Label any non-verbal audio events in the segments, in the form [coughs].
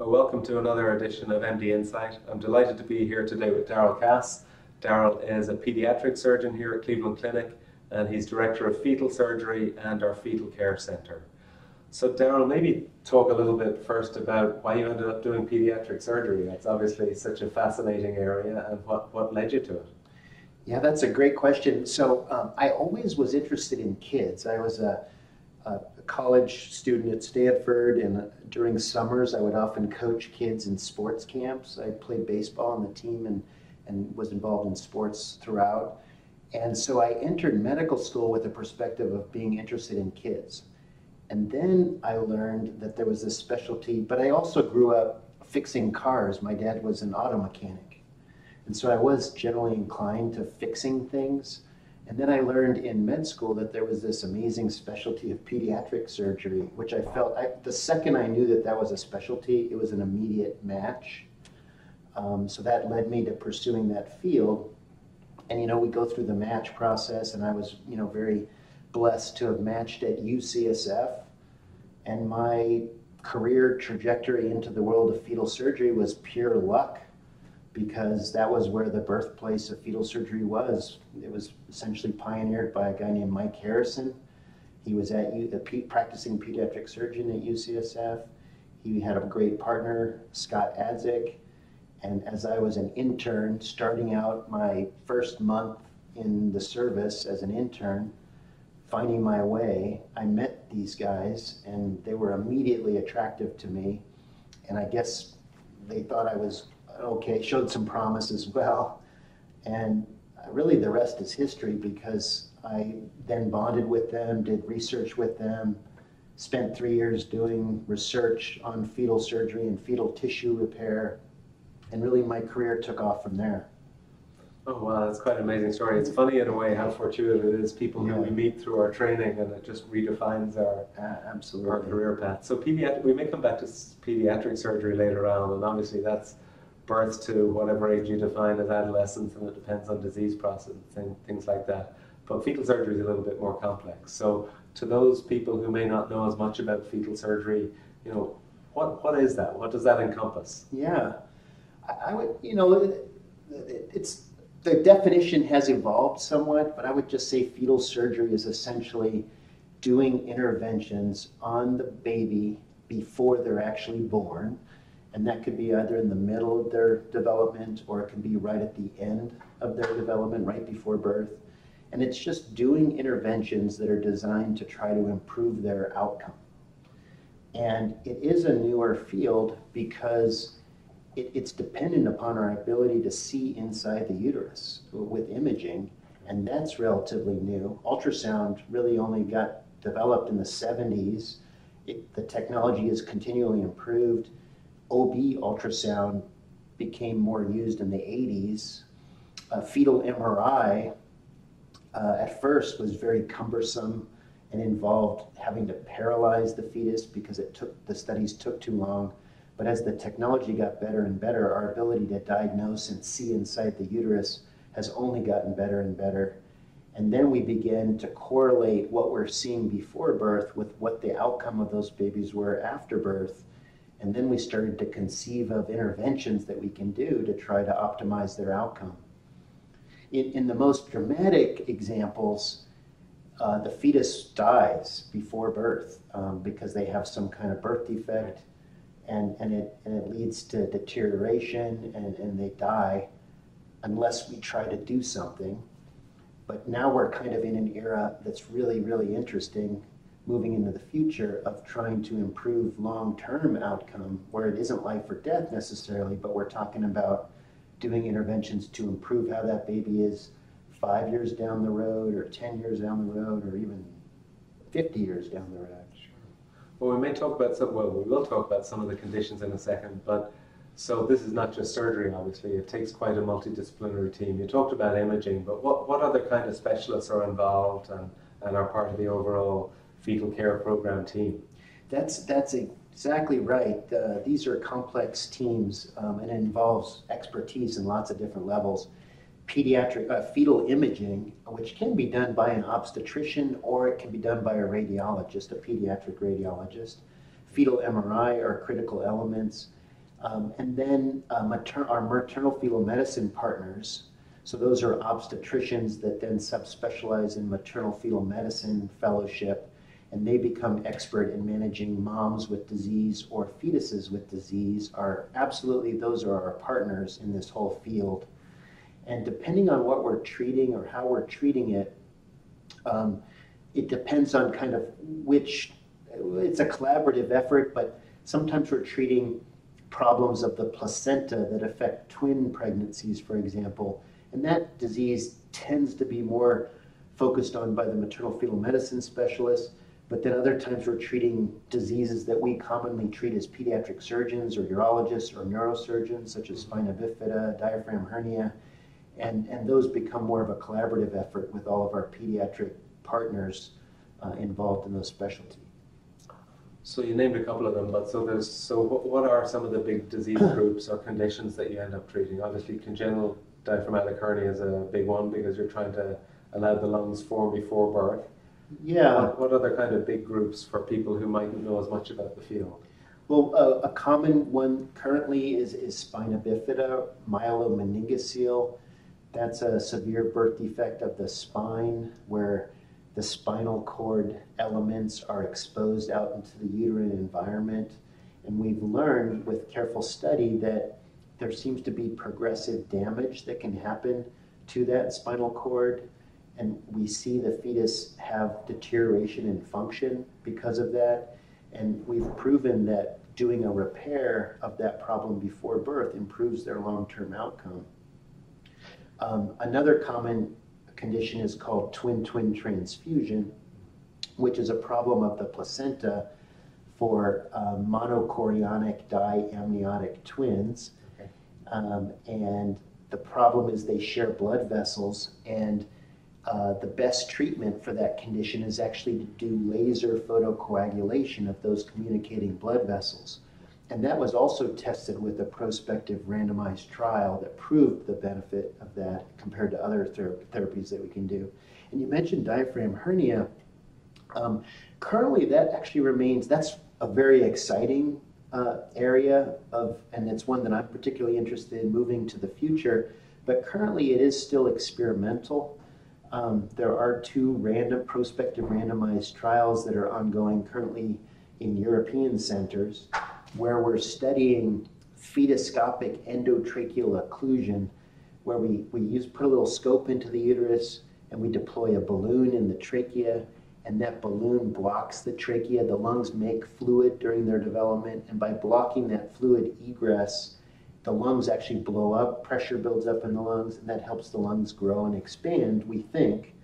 Well, welcome to another edition of MD Insight. I'm delighted to be here today with Darrell Cass. Darrell is a pediatric surgeon here at Cleveland Clinic and he's director of fetal surgery and our fetal care center. So, Darrell, maybe talk a little bit first about why you ended up doing pediatric surgery. That's obviously such a fascinating area and what, what led you to it. Yeah, that's a great question. So, um, I always was interested in kids. I was a, a college student at Stanford, and uh, during summers, I would often coach kids in sports camps. I played baseball on the team and, and was involved in sports throughout. And so I entered medical school with the perspective of being interested in kids. And then I learned that there was this specialty, but I also grew up fixing cars. My dad was an auto mechanic. And so I was generally inclined to fixing things. And then I learned in med school that there was this amazing specialty of pediatric surgery, which I felt I, the second I knew that that was a specialty, it was an immediate match. Um, so that led me to pursuing that field. And you know, we go through the match process, and I was you know very blessed to have matched at UCSF. And my career trajectory into the world of fetal surgery was pure luck because that was where the birthplace of fetal surgery was. It was essentially pioneered by a guy named Mike Harrison. He was at a practicing pediatric surgeon at UCSF. He had a great partner, Scott Adzick. And as I was an intern, starting out my first month in the service as an intern, finding my way, I met these guys and they were immediately attractive to me. And I guess they thought I was okay, showed some promise as well. And really the rest is history because I then bonded with them, did research with them, spent three years doing research on fetal surgery and fetal tissue repair. And really my career took off from there. Oh wow, that's quite an amazing story. It's funny in a way how fortuitous it is people yeah. who we meet through our training, and it just redefines our uh, absolutely our career path. So pediatric, we may come back to pediatric surgery later on, and obviously that's birth to whatever age you define as adolescence, and it depends on disease process and things like that. But fetal surgery is a little bit more complex. So to those people who may not know as much about fetal surgery, you know, what what is that? What does that encompass? Yeah, I, I would, you know, it, it's the definition has evolved somewhat, but I would just say fetal surgery is essentially doing interventions on the baby before they're actually born. And that could be either in the middle of their development or it can be right at the end of their development, right before birth. And it's just doing interventions that are designed to try to improve their outcome. And it is a newer field because it, it's dependent upon our ability to see inside the uterus with imaging, and that's relatively new. Ultrasound really only got developed in the 70s. It, the technology has continually improved. OB ultrasound became more used in the 80s. Uh, fetal MRI uh, at first was very cumbersome and involved having to paralyze the fetus because it took the studies took too long. But as the technology got better and better, our ability to diagnose and see inside the uterus has only gotten better and better. And then we begin to correlate what we're seeing before birth with what the outcome of those babies were after birth. And then we started to conceive of interventions that we can do to try to optimize their outcome. In, in the most dramatic examples, uh, the fetus dies before birth um, because they have some kind of birth defect and, and, it, and it leads to deterioration and, and they die unless we try to do something. But now we're kind of in an era that's really, really interesting moving into the future of trying to improve long-term outcome where it isn't life or death necessarily, but we're talking about doing interventions to improve how that baby is five years down the road or 10 years down the road or even 50 years down the road. Well, we may talk about some, well, we will talk about some of the conditions in a second, but so this is not just surgery, obviously. It takes quite a multidisciplinary team. You talked about imaging, but what, what other kind of specialists are involved and, and are part of the overall fetal care program team? That's, that's exactly right. Uh, these are complex teams um, and it involves expertise in lots of different levels pediatric uh, fetal imaging, which can be done by an obstetrician or it can be done by a radiologist, a pediatric radiologist. Fetal MRI are critical elements. Um, and then uh, mater- our maternal fetal medicine partners, so those are obstetricians that then subspecialize in maternal fetal medicine fellowship, and they become expert in managing moms with disease or fetuses with disease. Are absolutely those are our partners in this whole field. And depending on what we're treating or how we're treating it, um, it depends on kind of which. It's a collaborative effort, but sometimes we're treating problems of the placenta that affect twin pregnancies, for example. And that disease tends to be more focused on by the maternal fetal medicine specialist. But then other times we're treating diseases that we commonly treat as pediatric surgeons or urologists or neurosurgeons, such as spina bifida, diaphragm hernia. And, and those become more of a collaborative effort with all of our pediatric partners uh, involved in those specialties. So you named a couple of them, but so there's so what, what are some of the big disease [coughs] groups or conditions that you end up treating? Obviously, congenital diaphragmatic hernia is a big one because you're trying to allow the lungs form before birth. Yeah. What, what other kind of big groups for people who mightn't know as much about the field? Well, uh, a common one currently is, is spina bifida, myelomeningocele. That's a severe birth defect of the spine where the spinal cord elements are exposed out into the uterine environment. And we've learned with careful study that there seems to be progressive damage that can happen to that spinal cord. And we see the fetus have deterioration in function because of that. And we've proven that doing a repair of that problem before birth improves their long term outcome. Um, another common condition is called twin-twin transfusion, which is a problem of the placenta for uh, monochorionic diamniotic twins. Okay. Um, and the problem is they share blood vessels, and uh, the best treatment for that condition is actually to do laser photocoagulation of those communicating blood vessels. And that was also tested with a prospective randomized trial that proved the benefit of that compared to other ther therapies that we can do. And you mentioned diaphragm hernia. Um, currently, that actually remains, that's a very exciting uh, area of, and it's one that I'm particularly interested in moving to the future. But currently, it is still experimental. Um, there are two random prospective randomized trials that are ongoing currently in European centers where we're studying fetoscopic endotracheal occlusion, where we, we use put a little scope into the uterus and we deploy a balloon in the trachea, and that balloon blocks the trachea. The lungs make fluid during their development, and by blocking that fluid egress, the lungs actually blow up, pressure builds up in the lungs, and that helps the lungs grow and expand, we think.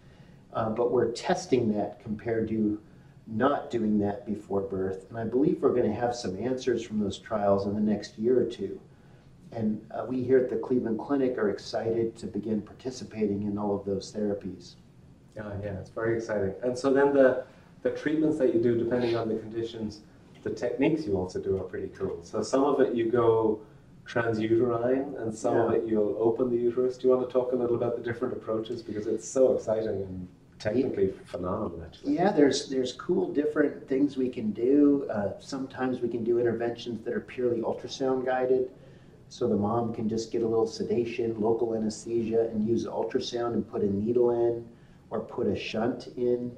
Uh, but we're testing that compared to not doing that before birth. And I believe we're going to have some answers from those trials in the next year or two. And uh, we here at the Cleveland Clinic are excited to begin participating in all of those therapies. Yeah, yeah, it's very exciting. And so then the, the treatments that you do, depending on the conditions, the techniques you also do are pretty cool. So some of it you go transuterine and some yeah. of it you'll open the uterus. Do you want to talk a little about the different approaches? Because it's so exciting and technically phenomenal. Actually. Yeah, there's there's cool different things we can do. Uh, sometimes we can do interventions that are purely ultrasound guided, so the mom can just get a little sedation, local anesthesia, and use ultrasound and put a needle in, or put a shunt in.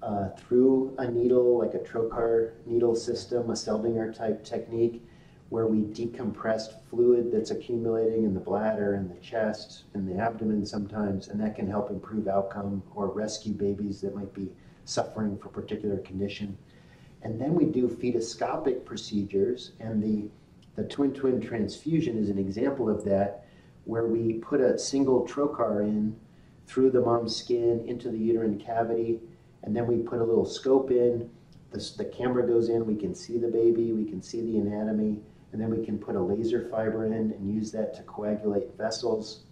Uh, through a needle, like a trocar needle system, a Seldinger type technique, where we decompressed fluid that's accumulating in the bladder and the chest and the abdomen sometimes, and that can help improve outcome or rescue babies that might be suffering for a particular condition. And then we do fetoscopic procedures, and the, the twin-twin transfusion is an example of that, where we put a single trocar in through the mom's skin into the uterine cavity, and then we put a little scope in, the, the camera goes in, we can see the baby, we can see the anatomy, and then we can put a laser fiber in and use that to coagulate vessels.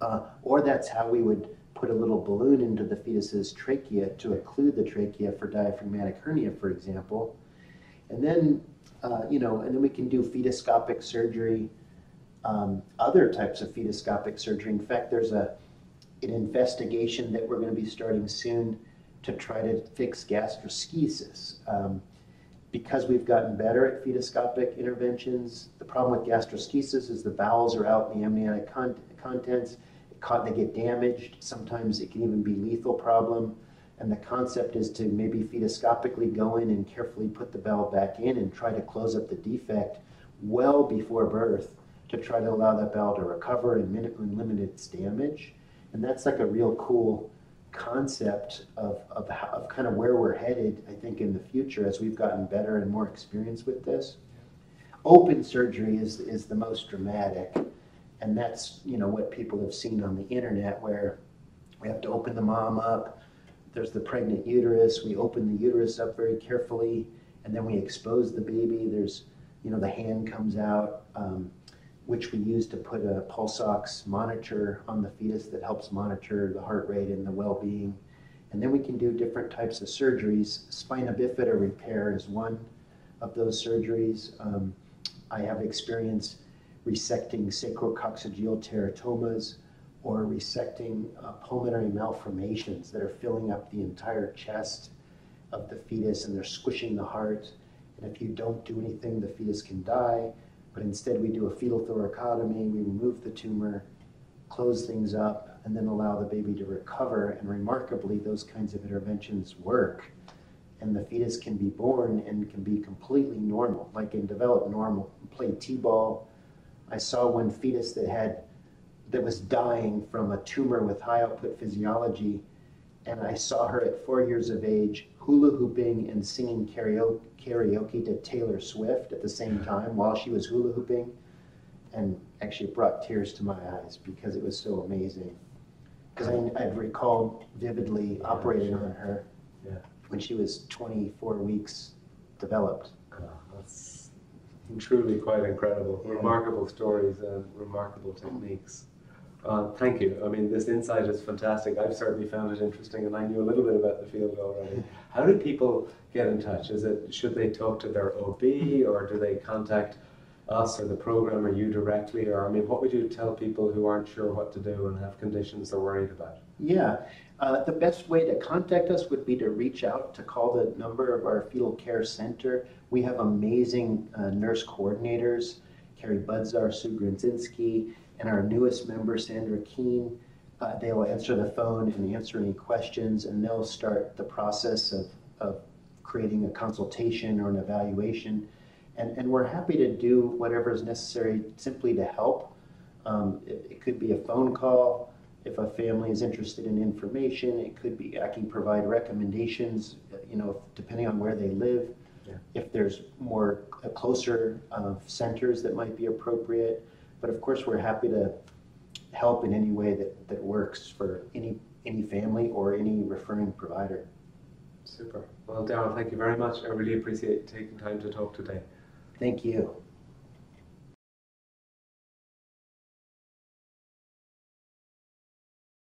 Uh, or that's how we would put a little balloon into the fetus's trachea to occlude the trachea for diaphragmatic hernia, for example. And then, uh, you know, and then we can do fetoscopic surgery, um, other types of fetoscopic surgery. In fact, there's a an investigation that we're going to be starting soon to try to fix gastroschisis. Um, because we've gotten better at fetoscopic interventions, the problem with gastroschisis is the bowels are out in the amniotic con- contents. They get damaged. Sometimes it can even be lethal problem. And the concept is to maybe fetoscopically go in and carefully put the bowel back in and try to close up the defect well before birth to try to allow that bowel to recover and limit its damage. And that's like a real cool concept of, of kind of where we're headed, I think, in the future as we've gotten better and more experience with this. Open surgery is, is the most dramatic, and that's you know what people have seen on the internet where we have to open the mom up. There's the pregnant uterus. We open the uterus up very carefully, and then we expose the baby. There's you know the hand comes out. Um, which we use to put a pulse ox monitor on the fetus that helps monitor the heart rate and the well-being. And then we can do different types of surgeries. Spina bifida repair is one of those surgeries. Um, I have experience resecting sacrococcygeal teratomas or resecting uh, pulmonary malformations that are filling up the entire chest of the fetus and they're squishing the heart. And if you don't do anything, the fetus can die. But instead, we do a fetal thoracotomy, we remove the tumor, close things up, and then allow the baby to recover. And remarkably, those kinds of interventions work. And the fetus can be born and can be completely normal, like and develop normal, play t-ball. I saw one fetus that had that was dying from a tumor with high output physiology, and I saw her at four years of age hula hooping and singing karaoke, karaoke to Taylor Swift at the same time while she was hula hooping. And actually, brought tears to my eyes because it was so amazing. Because I, I recall vividly yeah, operating sure. on her yeah. when she was 24 weeks developed. Oh, that's truly quite incredible. Yeah. Remarkable stories and remarkable techniques. Uh, thank you. I mean, this insight is fantastic. I've certainly found it interesting, and I knew a little bit about the field already. How do people get in touch? Is it should they talk to their OB, or do they contact us or the program or you directly? Or I mean, what would you tell people who aren't sure what to do and have conditions they're worried about? Yeah, uh, the best way to contact us would be to reach out to call the number of our fetal care center. We have amazing uh, nurse coordinators, Carrie Budzar, Sue Grodzinski and our newest member, Sandra Keene. Uh, they will answer the phone and answer any questions, and they'll start the process of, of creating a consultation or an evaluation. And, and we're happy to do whatever is necessary simply to help. Um, it, it, could be a phone call if a family is interested in information. It could be I can provide recommendations, you know, depending on where they live. Yeah. If there's more uh, closer uh, centers that might be appropriate, but of course, we're happy to help in any way that, that works for any, any family or any referring provider. Super. Well, Darrell, thank you very much. I really appreciate taking time to talk today. Thank you.